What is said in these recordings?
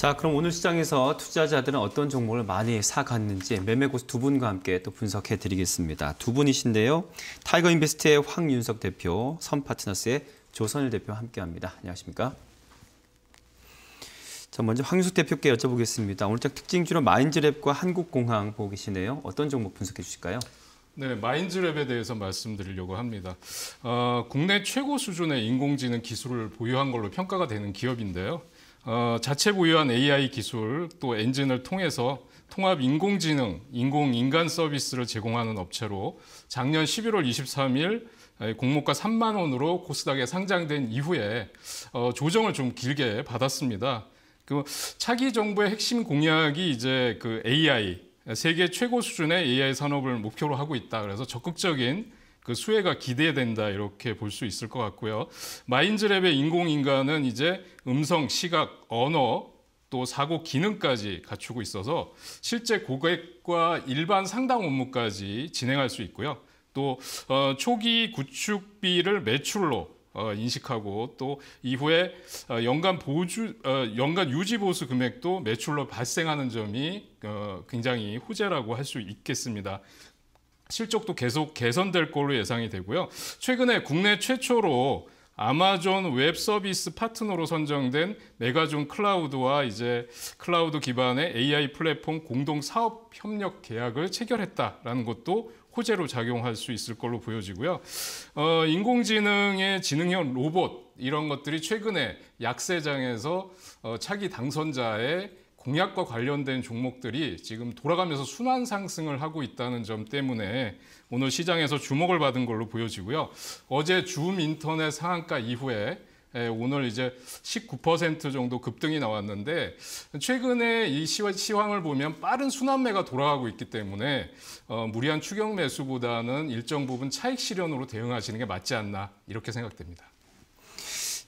자, 그럼 오늘 시장에서 투자자들은 어떤 종목을 많이 사갔는지 매매 고수 두 분과 함께 또 분석해 드리겠습니다. 두 분이신데요. 타이거 인베스트의 황윤석 대표, 선 파트너스의 조선일 대표 함께 합니다. 안녕하십니까? 자, 먼저 황윤석 대표께 여쭤보겠습니다. 오늘 장 특징주로 마인즈랩과 한국공항 보고 계시네요. 어떤 종목 분석해 주실까요? 네, 마인즈랩에 대해서 말씀드리려고 합니다. 어, 국내 최고 수준의 인공지능 기술을 보유한 걸로 평가가 되는 기업인데요. 어, 자체 보유한 AI 기술 또 엔진을 통해서 통합 인공지능, 인공인간 서비스를 제공하는 업체로 작년 11월 23일 공모가 3만 원으로 코스닥에 상장된 이후에 어, 조정을 좀 길게 받았습니다. 그 차기 정부의 핵심 공약이 이제 그 AI 세계 최고 수준의 AI 산업을 목표로 하고 있다. 그래서 적극적인 그 수혜가 기대된다 이렇게 볼 수 있을 것 같고요. 마인즈랩의 인공인간은 이제 음성, 시각, 언어 또 사고 기능까지 갖추고 있어서 실제 고객과 일반 상담 업무까지 진행할 수 있고요. 또 어, 초기 구축비를 매출로 어, 인식하고 또 이후에 어, 연간 보주 어, 연간 유지 보수 금액도 매출로 발생하는 점이 어, 굉장히 호재라고 할 수 있겠습니다. 실적도 계속 개선될 걸로 예상이 되고요. 최근에 국내 최초로 아마존 웹 서비스 파트너로 선정된 메가존 클라우드와 이제 클라우드 기반의 AI 플랫폼 공동 사업 협력 계약을 체결했다라는 것도 호재로 작용할 수 있을 걸로 보여지고요. 어, 인공지능의 지능형 로봇 이런 것들이 최근에 약세장에서 어, 차기 당선자의 공약과 관련된 종목들이 지금 돌아가면서 순환 상승을 하고 있다는 점 때문에 오늘 시장에서 주목을 받은 걸로 보여지고요. 어제 줌 인터넷 상한가 이후에 오늘 이제 19% 정도 급등이 나왔는데 최근에 이 시황을 보면 빠른 순환매가 돌아가고 있기 때문에 어, 무리한 추격 매수보다는 일정 부분 차익 실현으로 대응하시는 게 맞지 않나 이렇게 생각됩니다.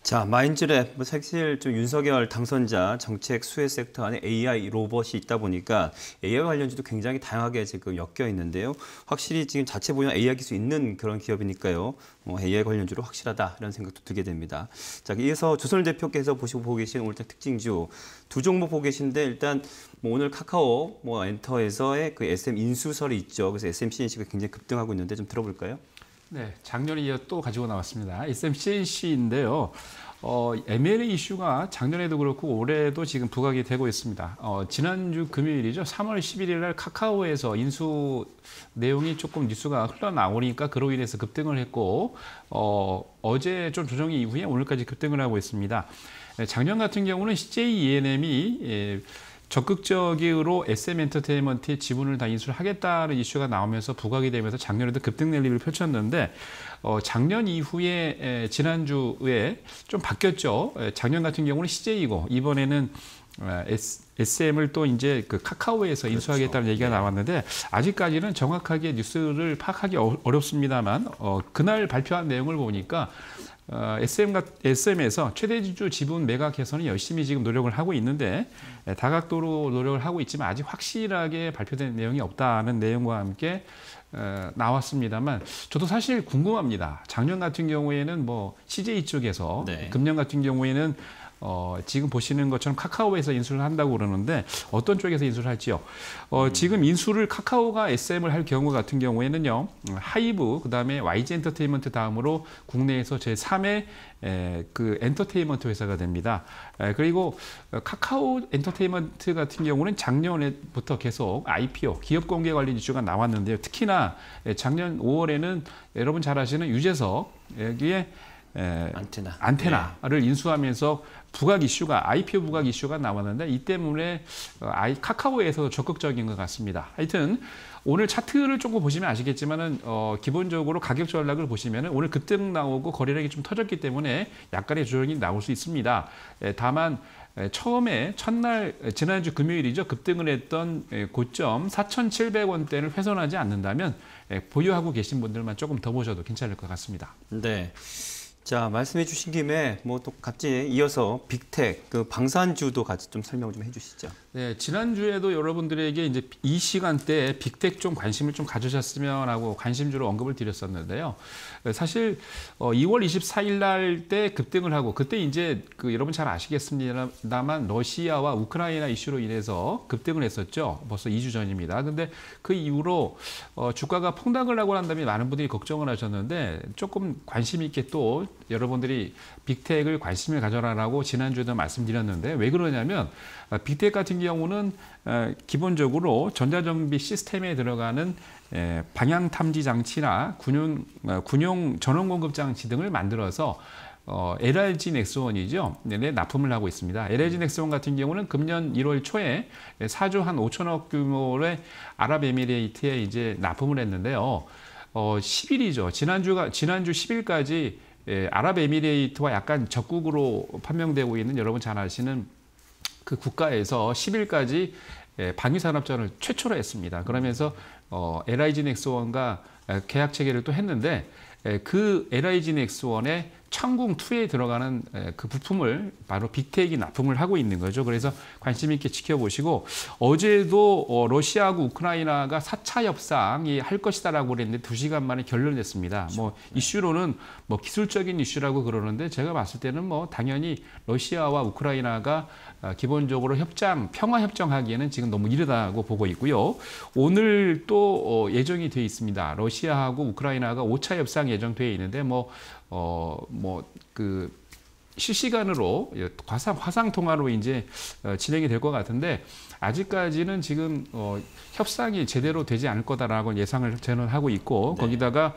자, 마인즈랩 뭐 사실 좀 윤석열 당선자 정책 수혜 섹터 안에 AI 로봇이 있다 보니까 AI 관련주도 굉장히 다양하게 지금 엮여 있는데요. 확실히 지금 자체 보유 AI 기술 있는 그런 기업이니까요. 뭐 AI 관련주로 확실하다 이런 생각도 들게 됩니다. 자, 이어서 조선일 대표께서 보시고 보고 계신 오늘 특징주 두 종목 보고 계신데 일단 뭐 오늘 카카오 뭐 엔터에서의 그 SM 인수설이 있죠. 그래서 SMCNC가 굉장히 급등하고 있는데 좀 들어볼까요? 네, 작년에 이어 또 가지고 나왔습니다. SMCNC인데요. 어, M&A 이슈가 작년에도 그렇고 올해도 지금 부각이 되고 있습니다. 어, 지난주 금요일이죠. 3월 11일 날 카카오에서 인수 내용이 조금 뉴스가 흘러나오니까 그로 인해서 급등을 했고 어, 어제 좀 조정이 이후에 오늘까지 급등을 하고 있습니다. 작년 같은 경우는 CJ ENM이 예, 적극적으로 SM 엔터테인먼트의 지분을 다 인수를 하겠다는 이슈가 나오면서 부각이 되면서 작년에도 급등 랠리를 펼쳤는데 어, 작년 이후에 에, 지난주에 좀 바뀌었죠. 에, 작년 같은 경우는 CJ이고 이번에는 어, SM을 또 이제 그 카카오에서 그렇죠. 인수하겠다는 얘기가 네. 나왔는데 아직까지는 정확하게 뉴스를 파악하기 어렵습니다만 어, 그날 발표한 내용을 보니까 어, SM, SM에서 최대주 지분 매각 개선은 열심히 지금 노력을 하고 있는데 예, 다각도로 노력을 하고 있지만 아직 확실하게 발표된 내용이 없다는 내용과 함께 어, 나왔습니다만 저도 사실 궁금합니다. 작년 같은 경우에는 뭐 CJ 쪽에서 네. 금년 같은 경우에는 어, 지금 보시는 것처럼 카카오에서 인수를 한다고 그러는데 어떤 쪽에서 인수를 할지요. 어, 음. 지금 인수를 카카오가 SM을 할 경우 같은 경우에는요. 하이브 그다음에 YG 엔터테인먼트 다음으로 국내에서 제3의 에, 그 엔터테인먼트 회사가 됩니다. 에, 그리고 카카오 엔터테인먼트 같은 경우는 작년부터 계속 IPO 기업 공개 관련 이슈가 나왔는데요. 특히나 작년 5월에는 여러분 잘 아시는 유재석 여기에 에, 안테나. 안테나를 네. 인수하면서 부각 이슈가 IPO 부각 이슈가 나왔는데 이 때문에 어, 아이 카카오에서도 적극적인 것 같습니다. 하여튼 오늘 차트를 조금 보시면 아시겠지만은 어, 기본적으로 가격 전략을 보시면은 오늘 급등 나오고 거래량이 좀 터졌기 때문에 약간의 조정이 나올 수 있습니다. 에, 다만 에, 처음에 첫날 지난주 금요일이죠 급등을 했던 에, 고점 4,700원대를 훼손하지 않는다면 에, 보유하고 계신 분들만 조금 더 보셔도 괜찮을 것 같습니다. 네. 자 말씀해 주신 김에 뭐또 같이 이어서 빅텍 그 방산주도 같이 좀 설명 좀 해 주시죠. 네, 지난주에도 여러분들에게 이제 이 시간대에 빅텍 좀 관심을 좀 가지셨으면 하고 관심주로 언급을 드렸었는데요. 사실 어, 2월 24일 날 때 급등을 하고 그때 이제 그 여러분 잘 아시겠습니다만 러시아와 우크라이나 이슈로 인해서 급등을 했었죠. 벌써 2주 전입니다. 근데 그 이후로 어, 주가가 폭락을 하고 난 다음에 많은 분들이 걱정을 하셨는데 조금 관심 있게 또 여러분들이 빅텍을 관심을 가져라라고 지난주에도 말씀드렸는데 왜 그러냐면 어, 빅텍 같은 경우는 어, 기본적으로 전자정비 시스템에 들어가는 에, 방향 탐지 장치나 군용 어, 군용 전원 공급 장치 등을 만들어서 어, LRG 넥스원이죠. 네, 납품을 하고 있습니다. LRG 넥스원 같은 경우는 금년 1월 초에 4조 한 5천억 규모의 아랍에미레이트에 이제 납품을 했는데요. 어, 10일이죠. 지난주가 지난주 10일까지 예, 아랍에미레이트와 약간 적국으로 판명되고 있는 여러분 잘 아시는 그 국가에서 10일까지 예, 방위산업전을 최초로 했습니다. 그러면서 어, LIG 넥스원과 계약 체결을 또 했는데 에, 그 LIG 넥스원의 창궁 2에 들어가는 에, 그 부품을 바로 빅텍이 납품을 하고 있는 거죠. 그래서 관심 있게 지켜보시고 어제도 어, 러시아하고 우크라이나가 4차 협상이 할 것이다라고 그랬는데 2시간 만에 결론을 냈습니다. 뭐 이슈로는 뭐 기술적인 이슈라고 그러는데 제가 봤을 때는 뭐 당연히 러시아와 우크라이나가 아, 기본적으로 협장, 평화 협정하기에는 지금 너무 이르다고 보고 있고요. 오늘 또 어, 예정이 돼 있습니다. 러시아하고 우크라이나가 5차 협상 예정돼 있는데 뭐 어, 뭐그 실시간으로 화상 화상 통화로 이제 어, 진행이 될 것 같은데 아직까지는 지금 어, 협상이 제대로 되지 않을 거다라고 예상을 저는 하고 있고 네. 거기다가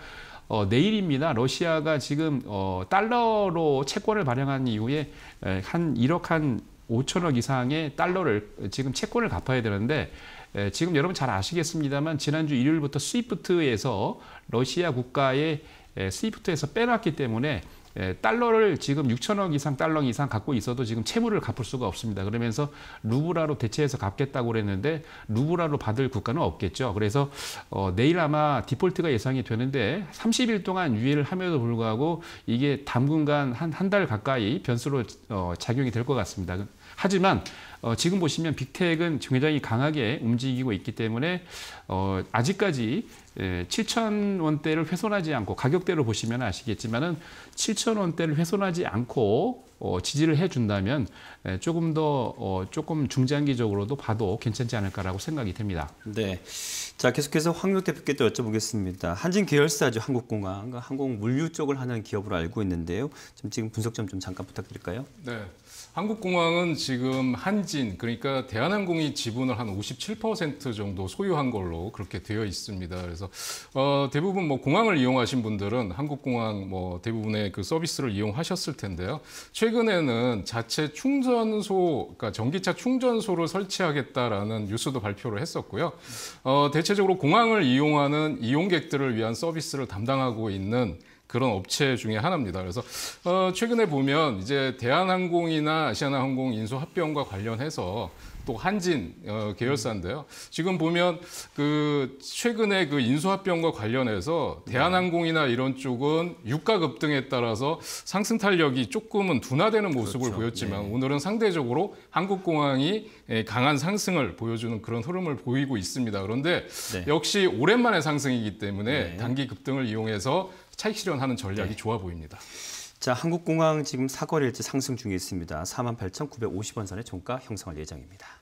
어, 내일입니다. 러시아가 지금 어, 달러로 채권을 발행한 이후에 에, 한 1억 한 5천억 이상의 달러를 지금 채권을 갚아야 되는데 에, 지금 여러분 잘 아시겠습니다만 지난주 일요일부터 스위프트에서 러시아 국가의 에, 스위프트에서 빼놨기 때문에 에, 달러를 지금 6천억 이상 달러 이상 갖고 있어도 지금 채무를 갚을 수가 없습니다. 그러면서 루브라로 대체해서 갚겠다고 그랬는데 루브라로 받을 국가는 없겠죠. 그래서 어, 내일 아마 디폴트가 예상이 되는데 30일 동안 유예를 함에도 불구하고 이게 당분간 한 한 달 가까이 변수로 어, 작용이 될 것 같습니다. 하지만 어, 지금 보시면 빅텍은 굉장히 강하게 움직이고 있기 때문에 어, 아직까지 예, 7천 원대를 훼손하지 않고 가격대로 보시면 아시겠지만 은 7천 원대를 훼손하지 않고 어, 지지를 해준다면 예, 조금 더 어, 조금 중장기적으로도 봐도 괜찮지 않을까라고 생각이 됩니다. 네. 자 계속해서 황용 대표께 또 여쭤보겠습니다. 한진 계열사죠 한국공항, 그 항공 물류 쪽을 하는 기업으로 알고 있는데요. 좀 지금 분석점 좀 잠깐 부탁드릴까요? 네. 한국공항은 지금 한진 그러니까 대한항공이 지분을 한 57% 정도 소유한 걸로 그렇게 되어 있습니다. 그래서 어, 대부분 뭐 공항을 이용하신 분들은 한국공항 뭐 대부분의 그 서비스를 이용하셨을 텐데요. 최근 에는 자체 충전소, 그러니까 전기차 충전소를 설치하겠다라는 뉴스도 발표를 했었고요. 어, 대체적으로 공항을 이용하는 이용객들을 위한 서비스를 담당하고 있는 그런 업체 중에 하나입니다. 그래서 어, 최근에 보면 이제 대한항공이나 아시아나항공 인수 합병과 관련해서 또 한진 어, 계열사인데요. 지금 보면 그 최근에 그 인수 합병과 관련해서 대한항공이나 이런 쪽은 유가 급등에 따라서 상승 탄력이 조금은 둔화되는 모습을 그렇죠. 보였지만 네. 오늘은 상대적으로 한국공항이 예, 강한 상승을 보여주는 그런 흐름을 보이고 있습니다. 그런데 네. 역시 오랜만에 상승이기 때문에 네. 단기 급등을 이용해서 차익 실현하는 전략이 좋아 보입니다. 자 한국공항 지금 사거리일지 상승 중에 있습니다. 48,950원 선의 종가 형성할 예정입니다.